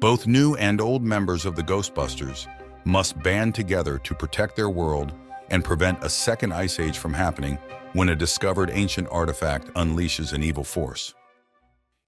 Both new and old members of the Ghostbusters must band together to protect their world and prevent a second ice age from happening when a discovered ancient artifact unleashes an evil force.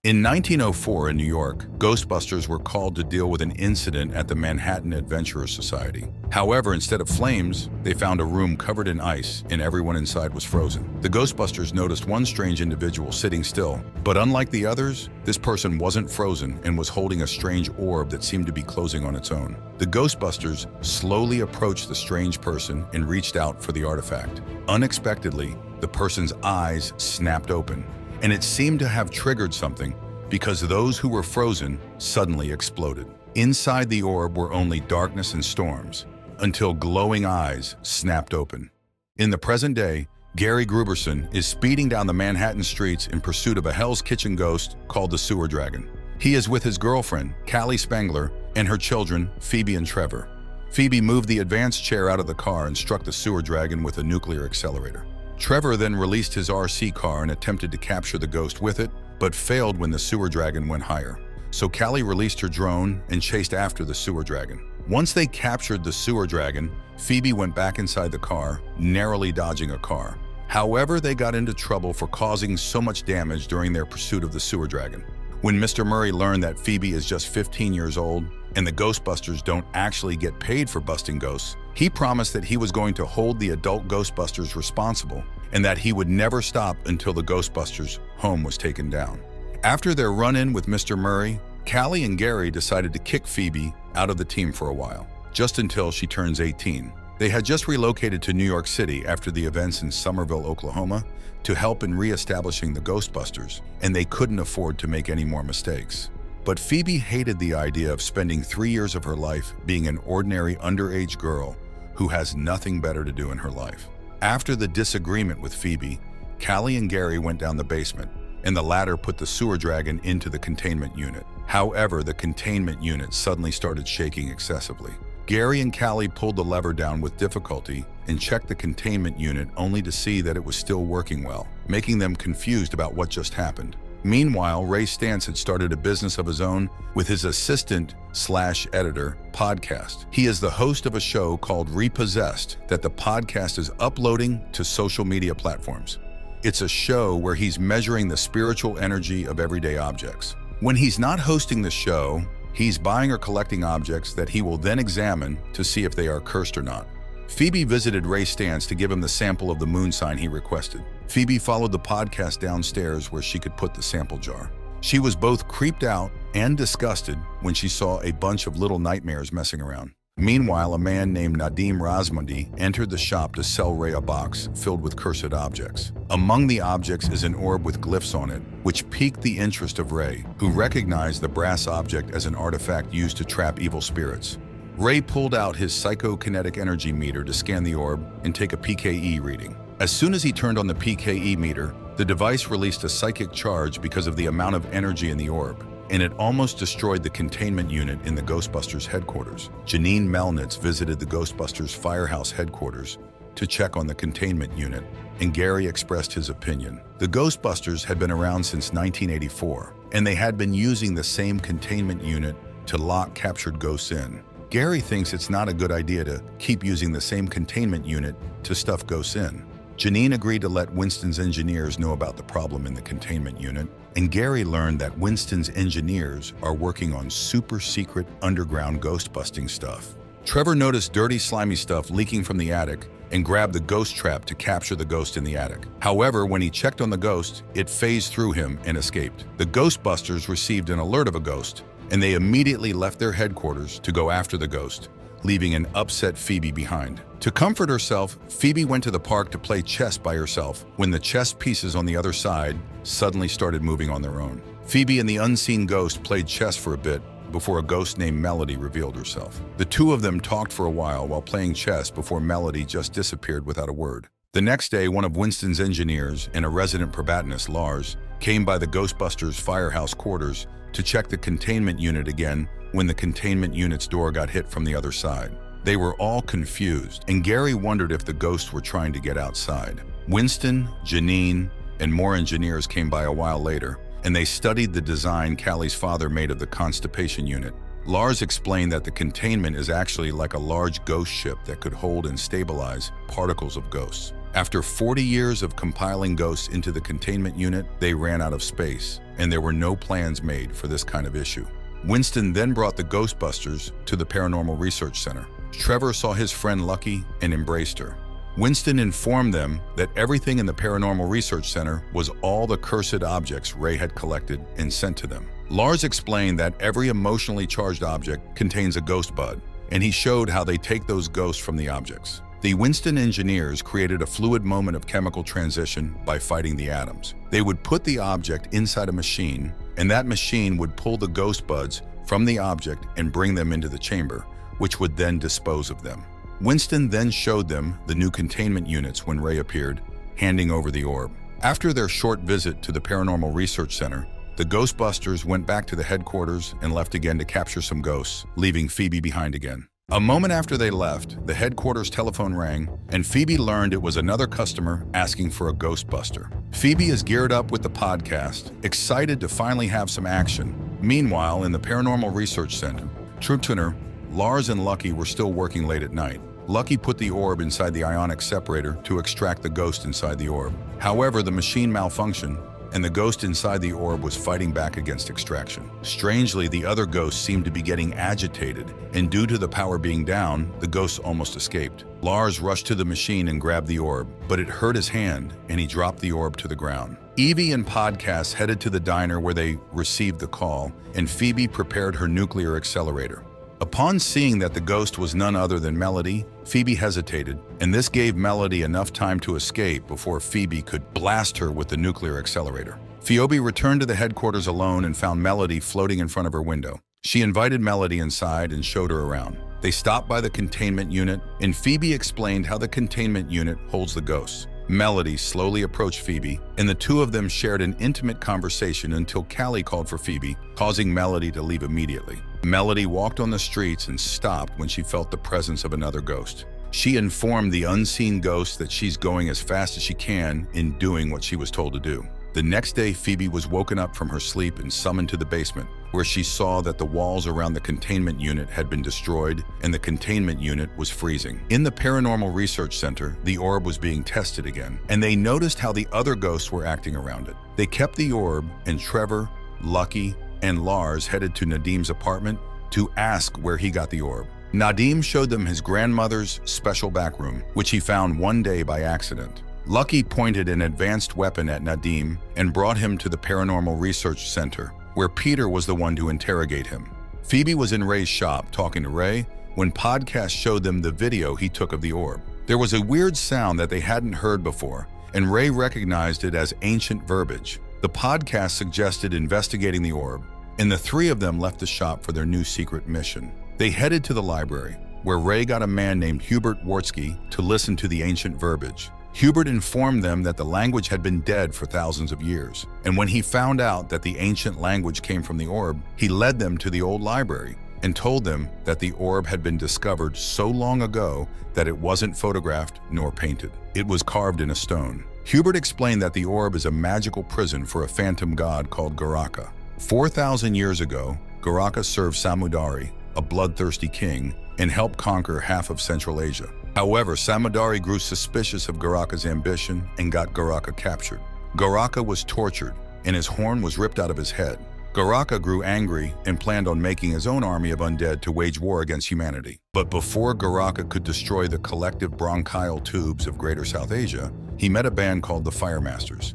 In 1904 in New York, Ghostbusters were called to deal with an incident at the Manhattan Adventurer Society. However, instead of flames, they found a room covered in ice and everyone inside was frozen. The Ghostbusters noticed one strange individual sitting still, but unlike the others, this person wasn't frozen and was holding a strange orb that seemed to be closing on its own. The Ghostbusters slowly approached the strange person and reached out for the artifact. Unexpectedly, the person's eyes snapped open and it seemed to have triggered something because those who were frozen suddenly exploded. Inside the orb were only darkness and storms, until glowing eyes snapped open. In the present day, Gary Grooberson is speeding down the Manhattan streets in pursuit of a Hell's Kitchen ghost called the Sewer Dragon. He is with his girlfriend, Callie Spengler, and her children, Phoebe and Trevor. Phoebe moved the advanced chair out of the car and struck the sewer dragon with a nuclear accelerator. Trevor then released his RC car and attempted to capture the ghost with it, but failed when the sewer dragon went higher. So Callie released her drone and chased after the sewer dragon. Once they captured the sewer dragon, Phoebe went back inside the car, narrowly dodging a car. However, they got into trouble for causing so much damage during their pursuit of the sewer dragon. When Mr. Murray learned that Phoebe is just 15 years old and the Ghostbusters don't actually get paid for busting ghosts, he promised that he was going to hold the adult Ghostbusters responsible and that he would never stop until the Ghostbusters' home was taken down. After their run-in with Mr. Murray, Callie and Gary decided to kick Phoebe out of the team for a while, just until she turns 18. They had just relocated to New York City after the events in Summerville, Oklahoma, to help in re-establishing the Ghostbusters, and they couldn't afford to make any more mistakes. But Phoebe hated the idea of spending three years of her life being an ordinary underage girl who has nothing better to do in her life. After the disagreement with Phoebe, Callie and Gary went down the basement, and the latter put the sewer dragon into the containment unit. However, the containment unit suddenly started shaking excessively. Gary and Callie pulled the lever down with difficulty and checked the containment unit only to see that it was still working well, making them confused about what just happened. Meanwhile, Ray Stantz had started a business of his own with his assistant slash editor podcast. He is the host of a show called Repossessed that the podcast is uploading to social media platforms. It's a show where he's measuring the spiritual energy of everyday objects. When he's not hosting the show, he's buying or collecting objects that he will then examine to see if they are cursed or not. Phoebe visited Ray Stantz to give him the sample of the moon sign he requested. Phoebe followed the podcast downstairs where she could put the sample jar. She was both creeped out and disgusted when she saw a bunch of little nightmares messing around. Meanwhile, a man named Nadim Razmaadi entered the shop to sell Ray a box filled with cursed objects. Among the objects is an orb with glyphs on it, which piqued the interest of Ray, who recognized the brass object as an artifact used to trap evil spirits. Ray pulled out his psychokinetic energy meter to scan the orb and take a PKE reading. As soon as he turned on the PKE meter, the device released a psychic charge because of the amount of energy in the orb, and it almost destroyed the containment unit in the Ghostbusters headquarters. Janine Melnitz visited the Ghostbusters firehouse headquarters to check on the containment unit, and Gary expressed his opinion. The Ghostbusters had been around since 1984, and they had been using the same containment unit to lock captured ghosts in. Gary thinks it's not a good idea to keep using the same containment unit to stuff ghosts in. Janine agreed to let Winston's engineers know about the problem in the containment unit, and Gary learned that Winston's engineers are working on super secret underground ghost busting stuff. Trevor noticed dirty slimy stuff leaking from the attic and grabbed the ghost trap to capture the ghost in the attic. However, when he checked on the ghost, it phased through him and escaped. The Ghostbusters received an alert of a ghost, and they immediately left their headquarters to go after the ghost, leaving an upset Phoebe behind. To comfort herself, Phoebe went to the park to play chess by herself when the chess pieces on the other side suddenly started moving on their own. Phoebe and the unseen ghost played chess for a bit before a ghost named Melody revealed herself. The two of them talked for a while while playing chess before Melody just disappeared without a word. The next day, one of Winston's engineers and a resident probationist, Lars, came by the Ghostbusters firehouse quarters to check the containment unit again when the containment unit's door got hit from the other side. They were all confused, and Gary wondered if the ghosts were trying to get outside. Winston, Janine, and more engineers came by a while later, and they studied the design Callie's father made of the constipation unit. Lars explained that the containment is actually like a large ghost ship that could hold and stabilize particles of ghosts. After 40 years of compiling ghosts into the containment unit, they ran out of space, and there were no plans made for this kind of issue. Winston then brought the Ghostbusters to the Paranormal Research Center. Trevor saw his friend Lucky and embraced her. Winston informed them that everything in the Paranormal Research Center was all the cursed objects Ray had collected and sent to them. Lars explained that every emotionally charged object contains a ghost bud, and he showed how they take those ghosts from the objects. The Winston engineers created a fluid moment of chemical transition by fighting the atoms. They would put the object inside a machine, and that machine would pull the ghost buds from the object and bring them into the chamber, which would then dispose of them. Winston then showed them the new containment units when Ray appeared, handing over the orb. After their short visit to the Paranormal Research Center, the Ghostbusters went back to the headquarters and left again to capture some ghosts, leaving Phoebe behind again. A moment after they left, the headquarters telephone rang, and Phoebe learned it was another customer asking for a Ghostbuster. Phoebe is geared up with the podcast, excited to finally have some action. Meanwhile, in the Paranormal Research Center, Truptuner, Lars and Lucky were still working late at night. Lucky put the orb inside the ionic separator to extract the ghost inside the orb. However, the machine malfunctioned, and the ghost inside the orb was fighting back against extraction. Strangely, the other ghosts seemed to be getting agitated, and due to the power being down, the ghosts almost escaped. Lars rushed to the machine and grabbed the orb, but it hurt his hand, and he dropped the orb to the ground. Evie and Podcast headed to the diner where they received the call, and Phoebe prepared her nuclear accelerator. Upon seeing that the ghost was none other than Melody, Phoebe hesitated, and this gave Melody enough time to escape before Phoebe could blast her with the nuclear accelerator. Phoebe returned to the headquarters alone and found Melody floating in front of her window. She invited Melody inside and showed her around. They stopped by the containment unit, and Phoebe explained how the containment unit holds the ghosts. Melody slowly approached Phoebe, and the two of them shared an intimate conversation until Callie called for Phoebe, causing Melody to leave immediately. Melody walked on the streets and stopped when she felt the presence of another ghost. She informed the unseen ghost that she's going as fast as she can in doing what she was told to do. The next day, Phoebe was woken up from her sleep and summoned to the basement, where she saw that the walls around the containment unit had been destroyed and the containment unit was freezing. In the Paranormal Research Center, the orb was being tested again, and they noticed how the other ghosts were acting around it. They kept the orb, and Trevor, Lucky, and Lars headed to Nadim's apartment to ask where he got the orb. Nadim showed them his grandmother's special back room, which he found one day by accident. Lucky pointed an advanced weapon at Nadim and brought him to the Paranormal Research Center, where Peter was the one to interrogate him. Phoebe was in Ray's shop talking to Ray when Podcast showed them the video he took of the orb. There was a weird sound that they hadn't heard before, and Ray recognized it as ancient verbiage. The podcast suggested investigating the orb, and the three of them left the shop for their new secret mission. They headed to the library, where Ray got a man named Hubert Wartzki to listen to the ancient verbiage. Hubert informed them that the language had been dead for thousands of years, and when he found out that the ancient language came from the orb, he led them to the old library and told them that the orb had been discovered so long ago that it wasn't photographed nor painted. It was carved in a stone. Hubert explained that the orb is a magical prison for a phantom god called Garaka. 4,000 years ago, Garaka served Samudari, a bloodthirsty king, and helped conquer half of Central Asia. However, Samudari grew suspicious of Garaka's ambition and got Garaka captured. Garaka was tortured, and his horn was ripped out of his head. Garaka grew angry and planned on making his own army of undead to wage war against humanity. But before Garaka could destroy the collective bronchial tubes of Greater South Asia, he met a band called the Firemasters.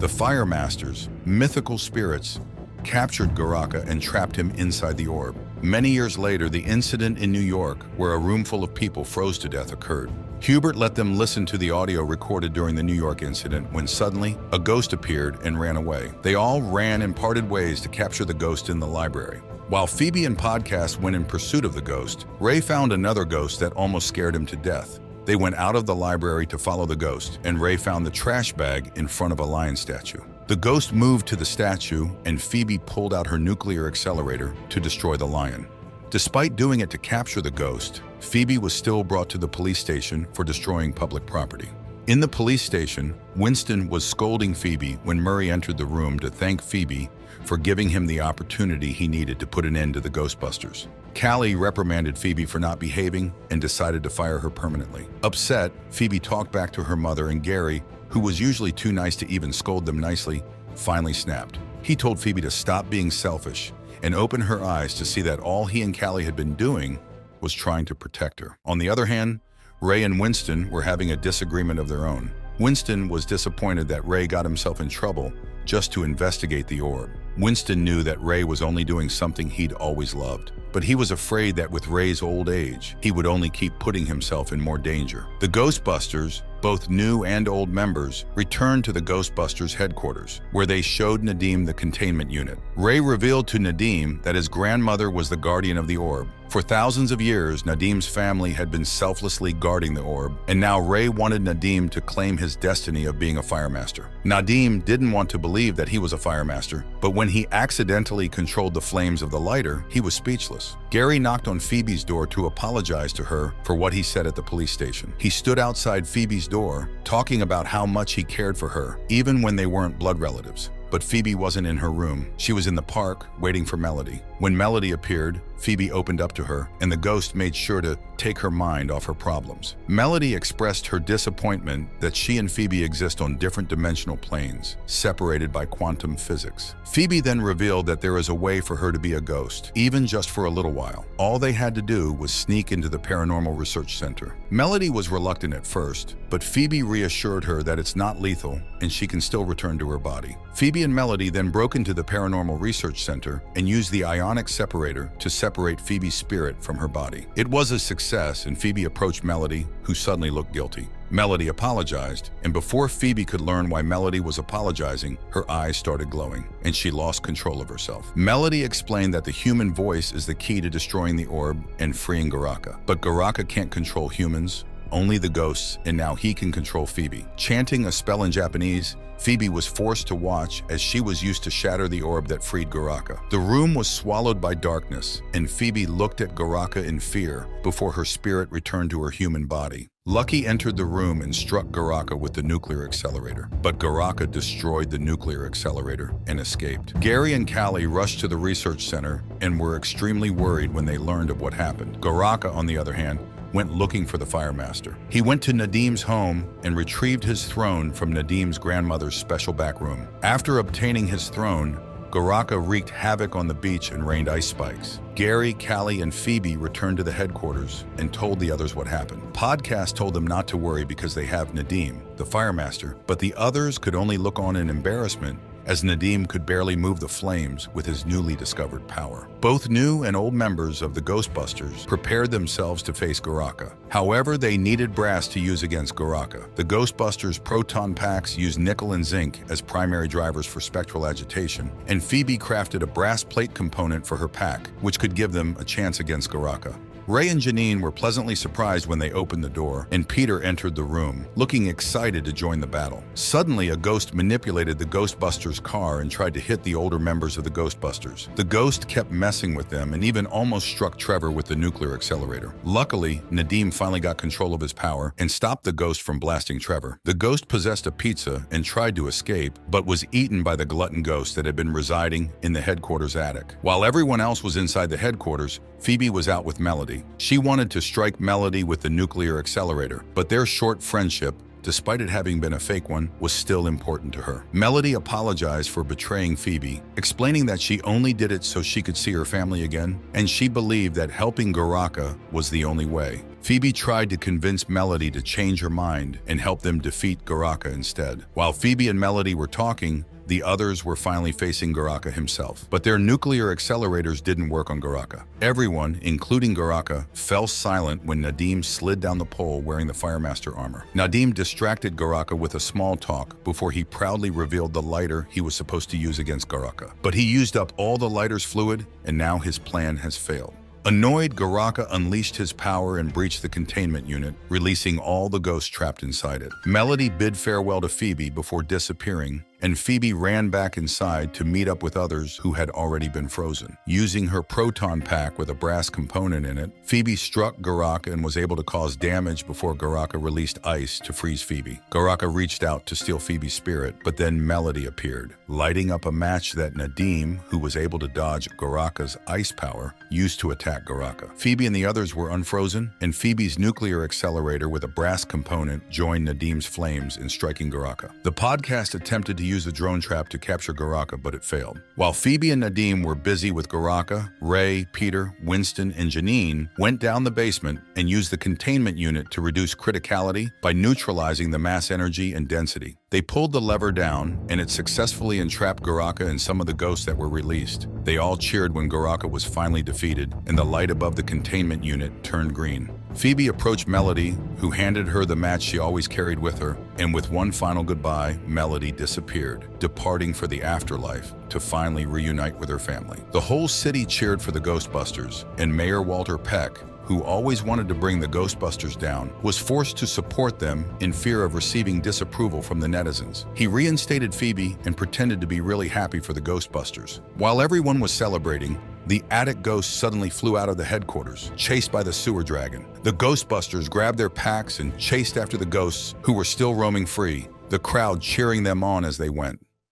The Firemasters, mythical spirits, captured Garaka and trapped him inside the orb. Many years later, the incident in New York, where a room full of people froze to death, occurred. Hubert let them listen to the audio recorded during the New York incident when suddenly a ghost appeared and ran away. They all ran and parted ways to capture the ghost in the library. While Phoebe and Podcast went in pursuit of the ghost, Ray found another ghost that almost scared him to death. They went out of the library to follow the ghost, and Ray found the trash bag in front of a lion statue. The ghost moved to the statue, and Phoebe pulled out her nuclear accelerator to destroy the lion. Despite doing it to capture the ghost, Phoebe was still brought to the police station for destroying public property. In the police station, Winston was scolding Phoebe when Murray entered the room to thank Phoebe for giving him the opportunity he needed to put an end to the Ghostbusters. Callie reprimanded Phoebe for not behaving and decided to fire her permanently. Upset, Phoebe talked back to her mother and Gary, who was usually too nice to even scold them nicely, finally snapped. He told Phoebe to stop being selfish and open her eyes to see that all he and Callie had been doing was trying to protect her. On the other hand, Ray and Winston were having a disagreement of their own. Winston was disappointed that Ray got himself in trouble just to investigate the orb. Winston knew that Ray was only doing something he'd always loved, but he was afraid that with Ray's old age, he would only keep putting himself in more danger. The Ghostbusters, both new and old members, returned to the Ghostbusters headquarters, where they showed Nadim the containment unit. Ray revealed to Nadim that his grandmother was the guardian of the orb, for thousands of years, Nadim's family had been selflessly guarding the orb, and now Ray wanted Nadim to claim his destiny of being a firemaster. Nadim didn't want to believe that he was a firemaster, but when he accidentally controlled the flames of the lighter, he was speechless. Gary knocked on Phoebe's door to apologize to her for what he said at the police station. He stood outside Phoebe's door, talking about how much he cared for her, even when they weren't blood relatives. But Phoebe wasn't in her room. She was in the park, waiting for Melody. When Melody appeared, Phoebe opened up to her, and the ghost made sure to take her mind off her problems. Melody expressed her disappointment that she and Phoebe exist on different dimensional planes, separated by quantum physics. Phoebe then revealed that there is a way for her to be a ghost, even just for a little while. All they had to do was sneak into the Paranormal Research Center. Melody was reluctant at first, but Phoebe reassured her that it's not lethal and she can still return to her body. Phoebe and Melody then broke into the Paranormal Research Center and used the ionic separator to separate Phoebe's spirit from her body. It was a success and Phoebe approached Melody, who suddenly looked guilty. Melody apologized, and before Phoebe could learn why Melody was apologizing, her eyes started glowing, and she lost control of herself. Melody explained that the human voice is the key to destroying the orb and freeing Garaka. But Garaka can't control humans, only the ghosts, and now he can control Phoebe. Chanting a spell in Japanese, Phoebe was forced to watch as she was used to shatter the orb that freed Garaka. The room was swallowed by darkness, and Phoebe looked at Garaka in fear before her spirit returned to her human body. Lucky entered the room and struck Garaka with the nuclear accelerator, but Garaka destroyed the nuclear accelerator and escaped. Gary and Callie rushed to the research center and were extremely worried when they learned of what happened. Garaka, on the other hand, went looking for the firemaster. He went to Nadim's home and retrieved his throne from Nadim's grandmother's special back room. After obtaining his throne, Garaka wreaked havoc on the beach and rained ice spikes. Gary, Callie, and Phoebe returned to the headquarters and told the others what happened. Podcast told them not to worry because they have Nadim, the firemaster, but the others could only look on in embarrassment as Nadim could barely move the flames with his newly discovered power. Both new and old members of the Ghostbusters prepared themselves to face Garaka. However, they needed brass to use against Garaka. The Ghostbusters proton packs used nickel and zinc as primary drivers for spectral agitation, and Phoebe crafted a brass plate component for her pack, which could give them a chance against Garaka. Ray and Janine were pleasantly surprised when they opened the door, and Peter entered the room, looking excited to join the battle. Suddenly, a ghost manipulated the Ghostbusters' car and tried to hit the older members of the Ghostbusters. The ghost kept messing with them and even almost struck Trevor with the nuclear accelerator. Luckily, Nadim finally got control of his power and stopped the ghost from blasting Trevor. The ghost possessed a pizza and tried to escape, but was eaten by the glutton ghost that had been residing in the headquarters attic. While everyone else was inside the headquarters, Phoebe was out with Melody. She wanted to strike Melody with the nuclear accelerator, but their short friendship despite it having been a fake one, was still important to her. Melody apologized for betraying Phoebe, explaining that she only did it so she could see her family again, and she believed that helping Garaka was the only way. Phoebe tried to convince Melody to change her mind and help them defeat Garaka instead. While Phoebe and Melody were talking, the others were finally facing Garaka himself. But their nuclear accelerators didn't work on Garaka. Everyone, including Garaka, fell silent when Nadim slid down the pole wearing the Firemaster armor. Nadim distracted Garaka with a small talk before he proudly revealed the lighter he was supposed to use against Garaka. But he used up all the lighter's fluid, and now his plan has failed. Annoyed, Garaka unleashed his power and breached the containment unit, releasing all the ghosts trapped inside it. Melody bid farewell to Phoebe before disappearing, and Phoebe ran back inside to meet up with others who had already been frozen. Using her proton pack with a brass component in it, Phoebe struck Garaka and was able to cause damage before Garaka released ice to freeze Phoebe. Garaka reached out to steal Phoebe's spirit, but then Melody appeared, lighting up a match that Nadim, who was able to dodge Garaka's ice power, used to attack Garaka. Phoebe and the others were unfrozen, and Phoebe's nuclear accelerator with a brass component joined Nadim's flames in striking Garaka. The podcast attempted to use the drone trap to capture Garaka, but it failed. While Phoebe and Nadim were busy with Garaka, Ray, Peter, Winston, and Janine went down the basement and used the containment unit to reduce criticality by neutralizing the mass energy and density. They pulled the lever down, and it successfully entrapped Garaka and some of the ghosts that were released. They all cheered when Garaka was finally defeated, and the light above the containment unit turned green. Phoebe approached Melody, who handed her the match she always carried with her, and with one final goodbye, Melody disappeared, departing for the afterlife to finally reunite with her family. The whole city cheered for the Ghostbusters, and Mayor Walter Peck who always wanted to bring the Ghostbusters down, was forced to support them in fear of receiving disapproval from the netizens. He reinstated Phoebe and pretended to be really happy for the Ghostbusters. While everyone was celebrating, the attic ghost suddenly flew out of the headquarters, chased by the sewer dragon. The Ghostbusters grabbed their packs and chased after the ghosts, who were still roaming free, the crowd cheering them on as they went.